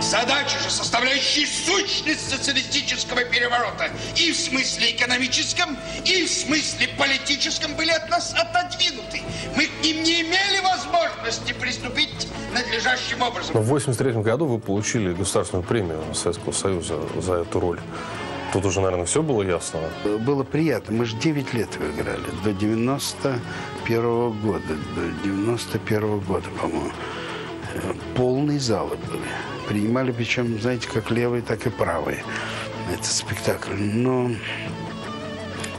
Задача же, составляющая сущность социалистического переворота, и в смысле экономическом, и в смысле политическом были от нас отодвинуты. Мы к ним не имели возможности приступить надлежащим образом. В 83 году вы получили государственную премию Советского Союза за эту роль. Тут уже, наверное, все было ясно. Было приятно. Мы же 9 лет играли. До 91 -го года. До 91 -го года, по-моему. Полные залы были. Принимали, причем, знаете, как левые, так и правые. Этот спектакль. Но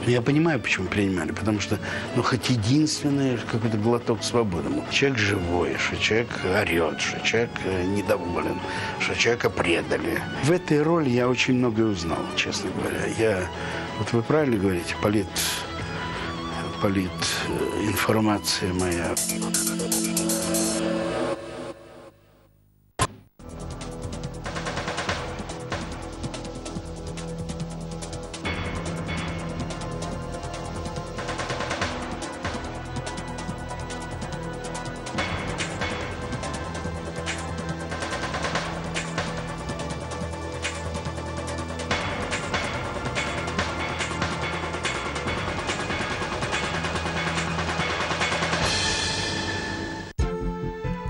я понимаю, почему принимали, потому что, ну, хоть единственный какой-то глоток свободы. Человек живой, что человек орет, что человек э, недоволен, что человека предали. В этой роли я очень многое узнал, честно говоря. Я, вот вы правильно говорите, полит, полит э, информация моя.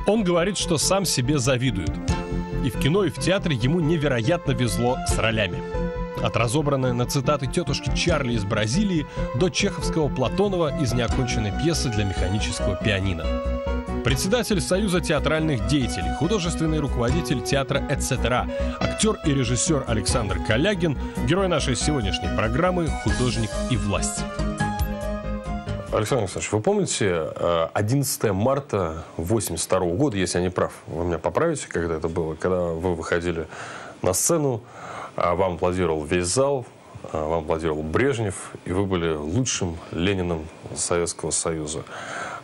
Он говорит, что сам себе завидует. И в кино, и в театре ему невероятно везло с ролями. От разобранной на цитаты тетушки Чарли из Бразилии до чеховского Платонова из неоконченной пьесы для механического пианино. Председатель Союза театральных деятелей, художественный руководитель театра «Эцетера», актер и режиссер Александр Калягин, герой нашей сегодняшней программы «Художник и власть». Александр Александрович, вы помните 11 э, марта 82 года, если я не прав, вы меня поправите, когда это было, когда вы выходили на сцену, а вам аплодировал весь зал, а вам аплодировал Брежнев, и вы были лучшим Лениным Советского Союза.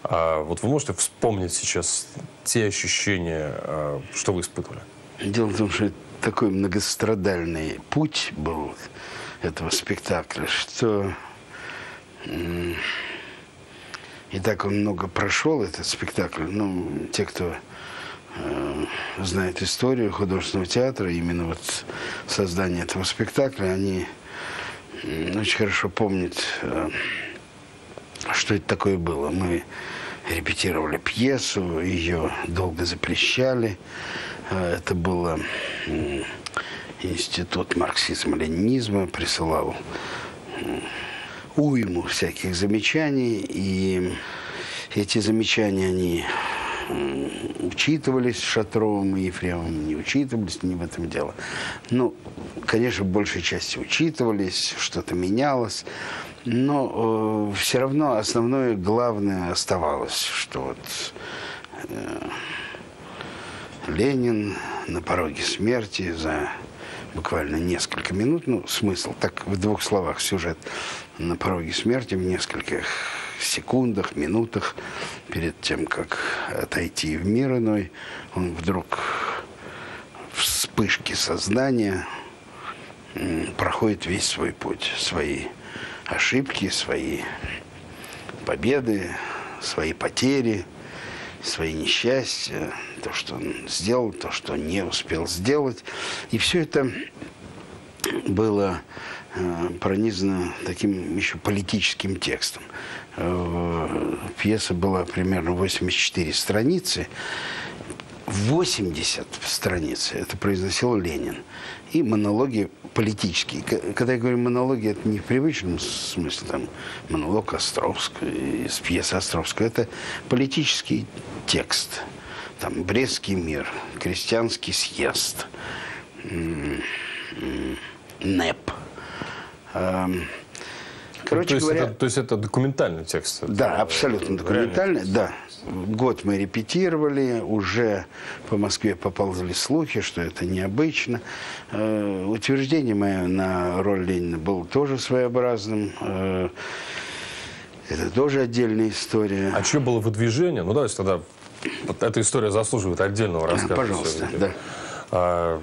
А вот вы можете вспомнить сейчас те ощущения, что вы испытывали? Дело в том, что такой многострадальный путь был этого спектакля, что и так он много прошел, этот спектакль. Ну, те, кто э, знает историю художественного театра, именно вот создание этого спектакля, они очень хорошо помнят, э, что это такое было. Мы репетировали пьесу, ее долго запрещали. Э, это было институт марксизма-ленинизма, присылал уйму всяких замечаний, и эти замечания, они учитывались Шатровым и Ефремовым, не учитывались, не в этом дело. Ну, конечно, в большей части учитывались, что-то менялось, но э, все равно основное, главное оставалось, что вот э, Ленин на пороге смерти за буквально несколько минут, ну, смысл, так в двух словах сюжет, на пороге смерти в нескольких секундах, минутах, перед тем, как отойти в мир иной, он вдруг в вспышке сознания проходит весь свой путь, свои ошибки, свои победы, свои потери, свои несчастья, то, что он сделал, то, что не успел сделать. И все это было э, пронизано таким еще политическим текстом. Э, пьеса была примерно 84 страницы. 80 страниц это произносил Ленин. И монологи политические. Когда я говорю монологи, это не в привычном смысле, там, монолог Островского, из пьесы Островского. Это политический текст. Там, Брестский мир, крестьянский съезд, НЭП. Короче то, есть говоря, это, то есть это документальный текст? Да, абсолютно документальный, да. Год мы репетировали, уже по Москве поползли слухи, что это необычно. Э, утверждение мое на роль Ленина было тоже своеобразным. Э, это тоже отдельная история. А что было выдвижение? Ну, давайте тогда... Вот эта история заслуживает отдельного рассказа. Пожалуйста, да. А,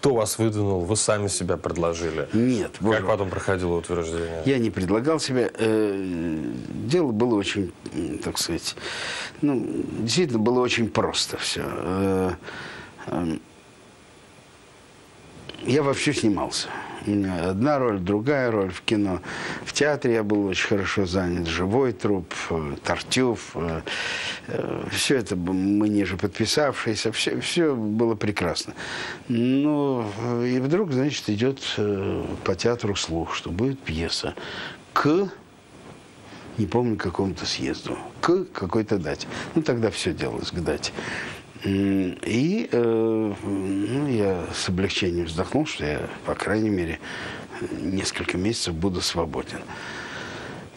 кто вас выдвинул? Вы сами себя предложили? Нет. Боже. Как потом проходило утверждение? Я не предлагал себя. Э, дело было очень, так сказать, ну, действительно было очень просто все. Э, эм, я вовсю снимался. У меня одна роль, другая роль в кино. В театре я был очень хорошо занят. Живой труп, э, Тартюф. э, э, Все это мы ниже подписавшиеся. Все, все было прекрасно. Ну, и вдруг, значит, идет по театру слух, что будет пьеса к не помню, какому-то съезду, к какой-то дате. Ну, тогда все делалось к дате. И э, ну, я с облегчением вздохнул, что я, по крайней мере, несколько месяцев буду свободен.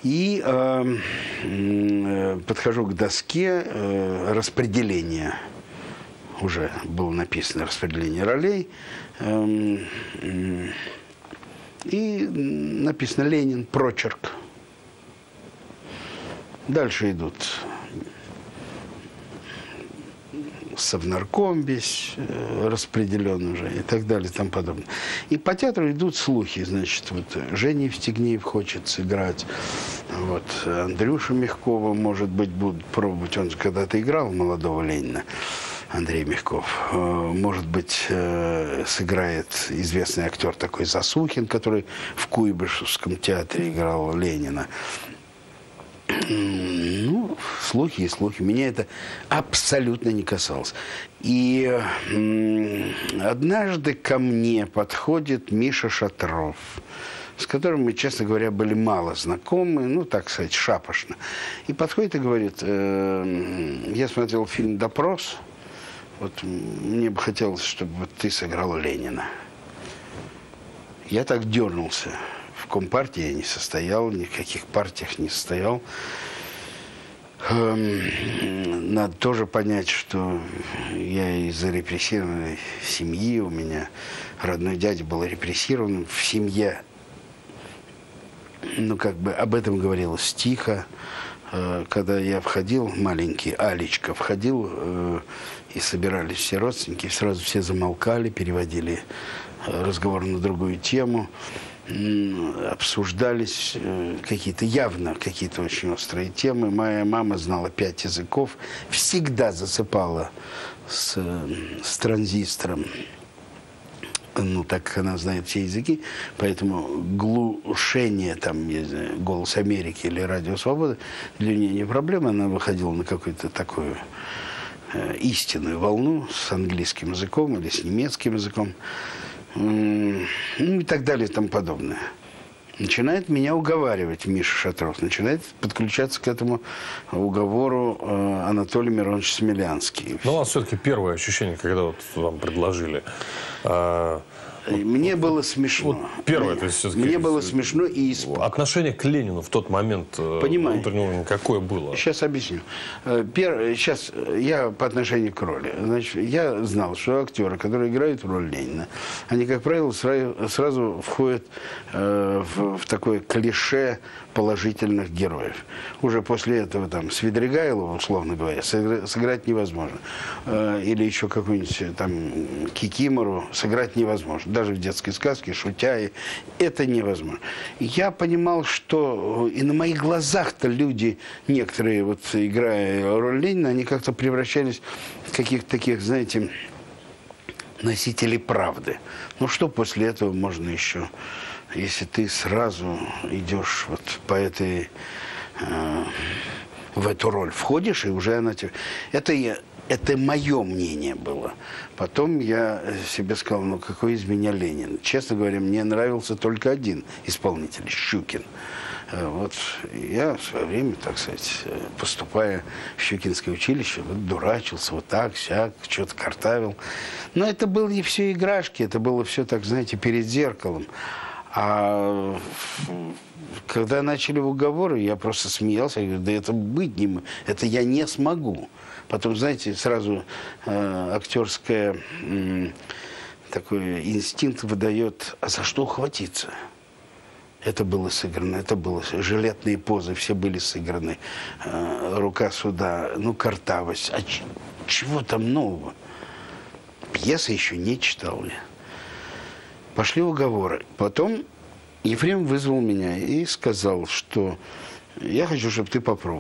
И э, э, подхожу к доске э, распределения. Уже было написано распределение ролей. Эм, м, и написано Ленин, прочерк. Дальше идут совнарком весь э, распределен уже и так далее и тому подобное. И по театру идут слухи, значит, вот Женя Евстигнеев хочет сыграть, вот Андрюша Мягкова, может быть, будут пробовать, он когда-то играл молодого Ленина, Андрей Мягков. Э, Может быть, э, сыграет известный актер такой Засухин, который в Куйбышевском театре играл Ленина. Слухи и слухи. Меня это абсолютно не касалось. И однажды ко мне подходит Миша Шатров, с которым мы, честно говоря, были мало знакомы, ну, так сказать, шапошно. И подходит и говорит, э, я смотрел фильм «Допрос», вот мне бы хотелось, чтобы ты сыграл Ленина. Я так дернулся. В Компартии я не состоял, ни в каких партиях не состоял. Эм, Надо тоже понять, что я из репрессированной семьи, у меня родной дядя был репрессирован в семье. Ну, как бы об этом говорилось тихо. Э, Когда я входил, маленький Алечка входил, э, и собирались все родственники, сразу все замолкали, переводили э, разговор на другую тему обсуждались э, какие-то явно какие-то очень острые темы. Моя мама знала пять языков, всегда засыпала с, э, с транзистором. Ну, так как она знает все языки, поэтому глушение, там, не знаю, «Голос Америки» или «Радио Свобода» для нее не проблема. Она выходила на какую-то такую э, истинную волну с английским языком или с немецким языком. Ну и так далее и тому подобное. Начинает меня уговаривать Миша Шатров, начинает подключаться к этому уговору э, Анатолий Миронович Смелянский. Ну, у вас все-таки первое ощущение, когда вот вам предложили. И Мне было смешно. Вот первое, то есть всё-таки- Мне было смешно и испуг. отношение к Ленину в тот момент э, Понимаю. внутреннего какое было? Сейчас объясню. Э, пер- Сейчас э, я по отношению к роли. Значит, я знал, что актеры, которые играют роль Ленина, они, как правило, сра- сразу входят э, в, в такое клише положительных героев. Уже после этого там Свидригайлова, условно говоря, сыгра- сыграть невозможно. Э, Или еще какую-нибудь там Кикимору сыграть невозможно. Даже в детской сказке, шутя, и это невозможно. Я понимал, что и на моих глазах-то люди, некоторые, вот играя роль Ленина, они как-то превращались в каких-то таких, знаете, носителей правды. Ну что после этого можно еще, если ты сразу идешь вот по этой, э, в эту роль, входишь, и уже она тебе... Это я... Это мое мнение было. Потом я себе сказал, ну какой из меня Ленин. Честно говоря, мне нравился только один исполнитель, Щукин. Э, Вот я в свое время, так сказать, э, поступая в Щукинское училище, вот дурачился вот так, сяк, что-то картавил. Но это были все играшки, это было все, так знаете, перед зеркалом. А когда начали уговоры, я просто смеялся, я говорю, да это быть не это я не смогу. Потом, знаете, сразу э, актерская м, такой инстинкт выдает, а за что ухватиться? Это было сыграно, это было жилетные позы, все были сыграны. Э, рука сюда, ну, картавость. А чего там нового? Пьесы еще не читал я. Пошли уговоры. Потом Ефрем вызвал меня и сказал, что я хочу, чтобы ты попробовал.